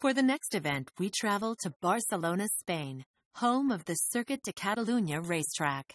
For the next event, we travel to Barcelona, Spain, home of the Circuit de Catalunya racetrack.